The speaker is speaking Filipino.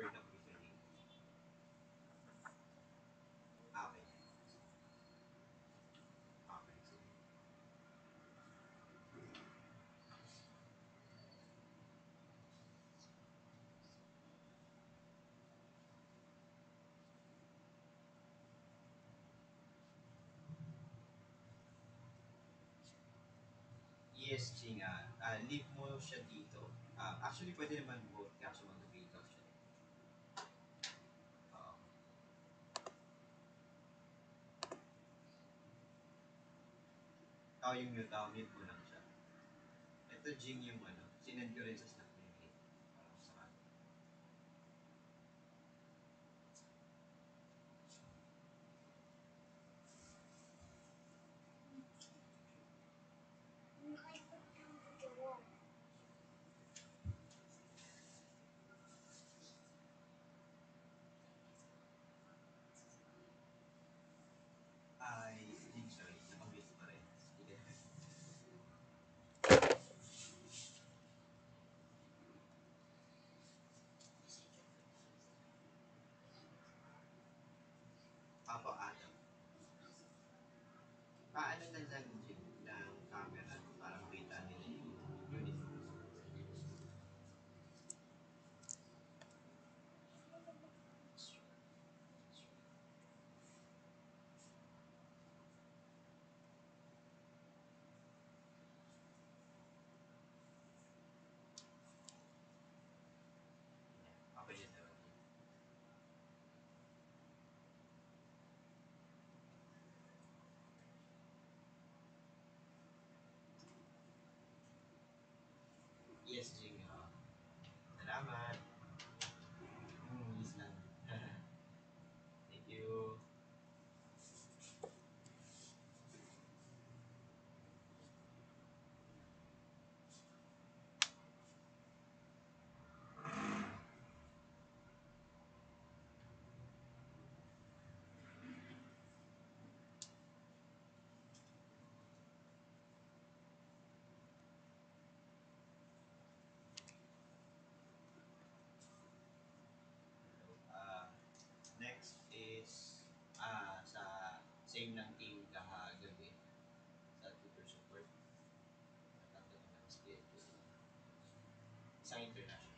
word of reasoning. Okay. Okay. Yes, Chinga. Ah, leave mo siya dito. Ah, actually, pwede naman both kaso mag-fade Oh, yung mute, ah, mute mo lang siya. Ito, Jing, yung ano, sinend ko rin sa same ng team kahagabi sa Twitter support. Tatlo na ng schedule. Isang international.